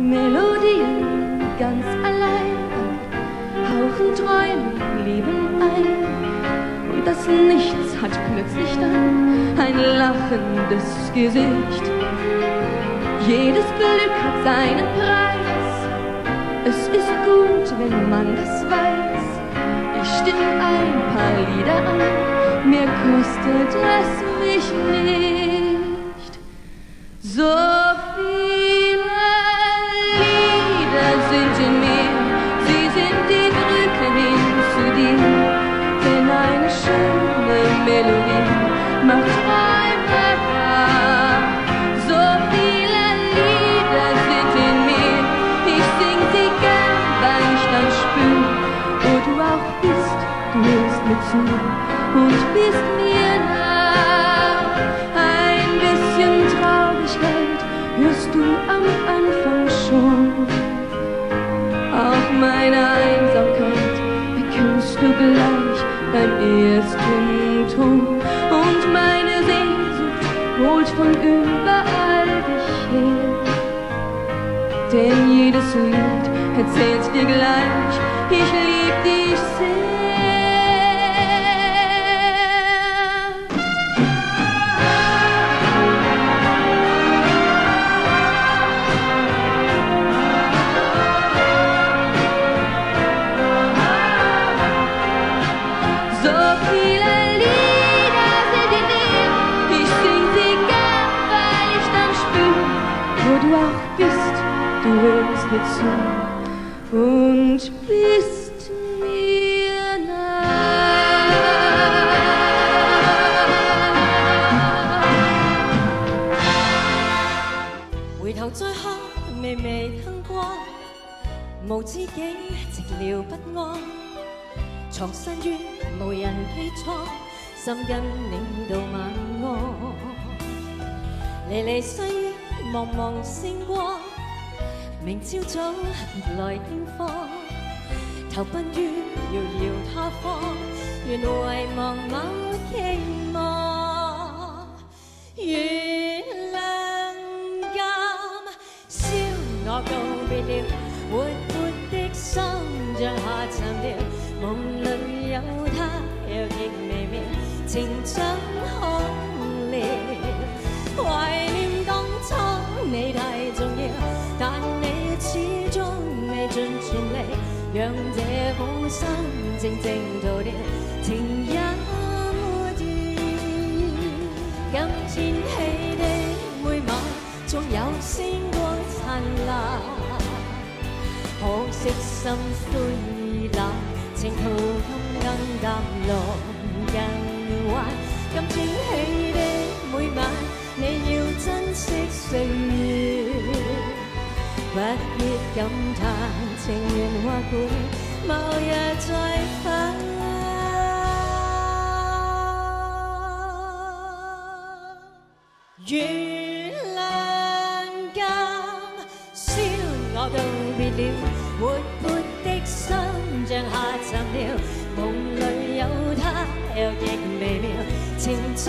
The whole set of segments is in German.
Melodien ganz allein, hauchen Träume, Leben ein. Und das Nichts hat plötzlich dann ein lachendes Gesicht. Jedes Glück hat seinen Preis. Es ist gut, wenn man das weiß. Ich stimme ein paar Lieder an, mir kostet es mich nicht. Sind in mir, sie sind die Brücke hin zu dir. Denn eine schöne Melodie macht Träume wahr. So viele Lieder sind in mir, ich sing sie gern, weil ich dann spür, wo du auch bist, du hörst mir zu und bist mir meine Einsamkeit erkennst du gleich beim ersten Ton. Und meine Sehnsucht holt von überall dich her. Denn jedes Lied erzählt dir gleich, ich lieb dich sehr. und bist mir nah. 回头再看，微微灯光，无知己寂寥不安， 藏身於無人寄倉，心跟你到晚安。離離細雨，茫茫星光，明朝早來輕放，投奔於遙遙他方，願遺忘某期望。月亮今宵我告別了，活像下沉掉，夢裏有他又極微妙，情真可了。懷念當初你太重要，但你始終未盡全力，讓這苦心靜靜逃掉，情也沒斷。今天起的每晚，總有星光燦爛。可惜心灰冷，情途今更淡落更壞。今天起的每晚，你要珍惜歲月，不必感叹情緣或攰，某日再返。我道别了，活泼的心像下沉了，梦里有他又极微妙，情长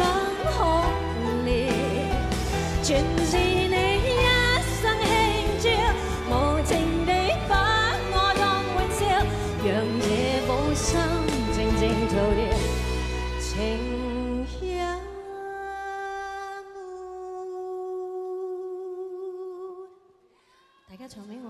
大家唱俾我听啊！